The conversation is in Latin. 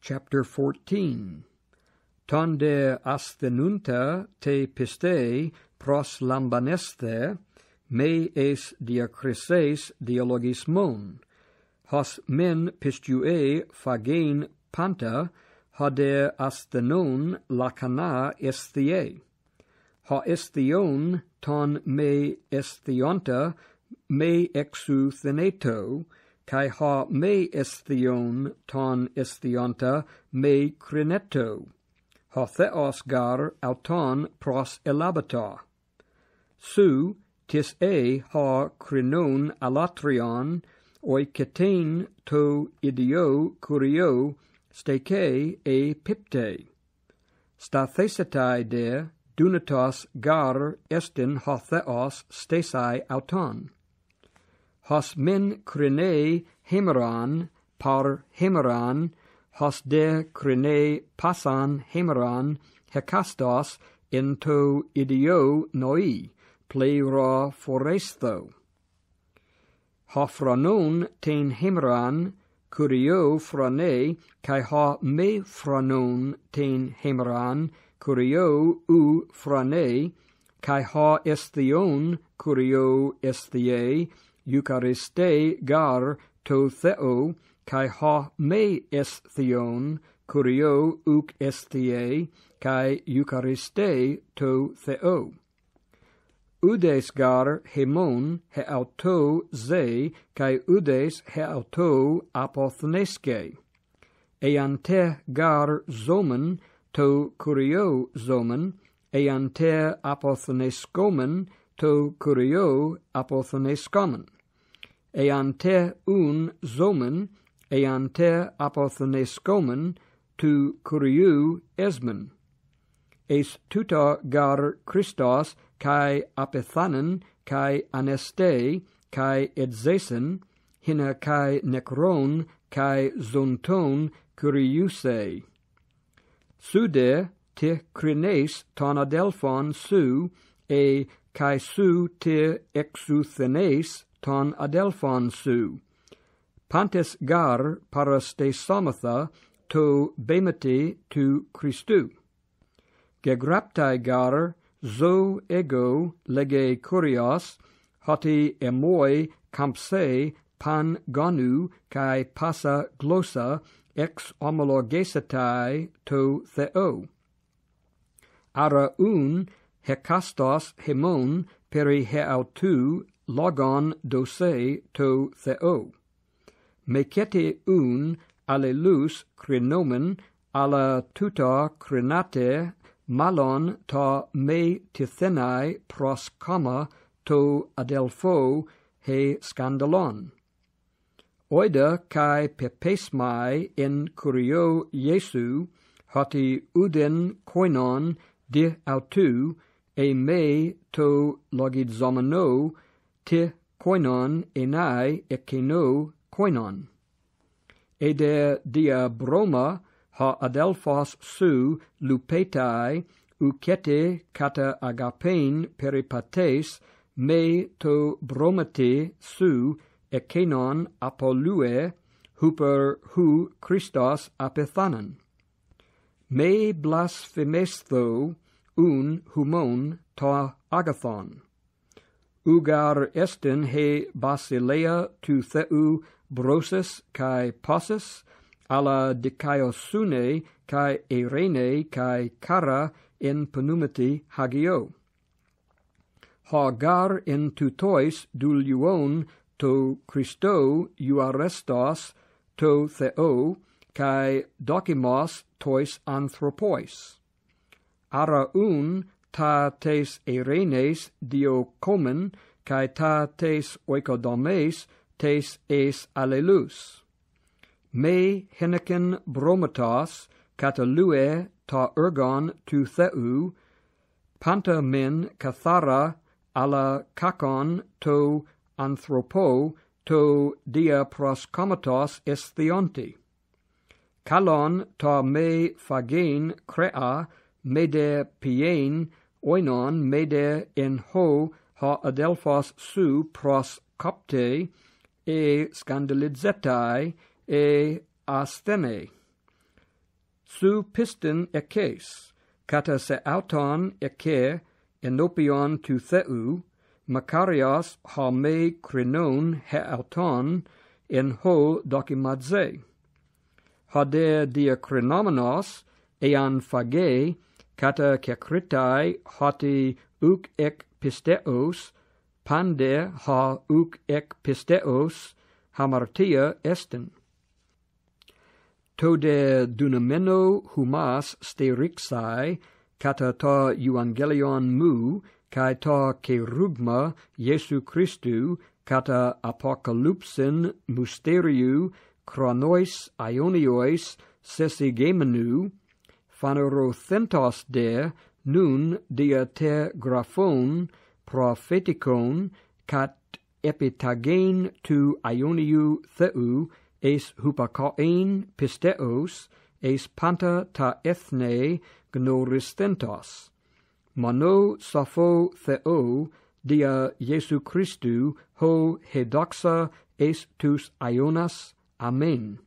chapter 14 tonde asthenunta te piste pros lambaneste me es diacrises dialogismon. Hos men pistue phagein panta hode asthenon lacana esthie ha esthion ton me esthionta me exu theneto kai ha me esthion ton esthionta me crineto ha theos gar auton pros elabata. Su tis e ha crinon alatrion oi ketein to idio curio steke e pipte. Stathesitai de dunatos gar estin ha theos stesai auton hos min crinei hemeran par hemeran, hos de crinei pasan hemeran, hecastos in to idio noi, pleura ha franon ten hemeran, curio frane, cae ha me franon ten hemeran, curio u frane, cae ha estion curio estie, eucharistei gar to theo kai ha me estion curio uk estie kai eucharistei to theo udes gar hemon he auto ze kai udes he auto apothneske. Eante gar zomen to kurio zomen. Eante apothneskomen to kurio apothneskomen eante un zomen, eante apothenescomen, tu curiu esmen. Es tuta gar Christos, kai apethanen, kai aneste, kai edzesen, hina kai necron, kai zonton curiuse. Sude te crines ton adelphon su, e kai su te exuthenes, ton adelphon su pantes gar paras de samatha to bemati tu Christu. Gegraptai gar zo ego lege kurios, hoti emoi campse pan gonu kai passa glossa ex homologesetai to theo. Ara un hekastos hemon peri heautu logon dose to theo. Mecete un allelus crinomen alla tuta crinate malon ta me tithenai pros coma to adelpho he scandalon. Oida kai pepesmai in curio Iesu hoti uden koinon de autu e me to logizomeno te koinon enai ekeno koinon. Ede dia broma ha adelphos su lupetai ukete kata agapein peripates me to bromate su ekenon apolue huper hu Christos apethanon. Me blasphemestho un humon ta agathon ugar esten he basilea tu theu brosis kai possis alla dikaiosune kai erene kai kara in penumiti hagio. Hagar in tutois duluon to christo arrestos to theo kai dokimos tois anthropois. Araun ta tes Eirenes dio comen, cae ta tes oikodomes tes es allelus. Me heneken bromatos, catalue ta ergon tu theu, panta min cathara alla kakon to anthropo to dia proskomatos esthionti. Calon ta me fagein crea, mede pien, oinon mede en ho ha adelphos su pros copte e scandalizetai e asthene. Su piston eces, kata se auton ece enopion tu theu, Macarios ha me crinon he auton en ho dokimadze ha de dia crinomenos ean phage kata kekritai hoti uk ek pisteos, pande ha uk ek pisteos, hamartia esten. To de dunameno humas sterixai, kata ta evangelion mu, kai ta kerugma Jesu Christu, kata apocalypsin mysteriu, chronois aionios sesigemenu, phanerothentos de nun dia te graphon propheticon cat epitagen tu ioniu theu es hupakain pisteos es panta ta ethne gnoristentos mano sapho theo dia Jesu Christu ho hedoxa es tus ionas amen.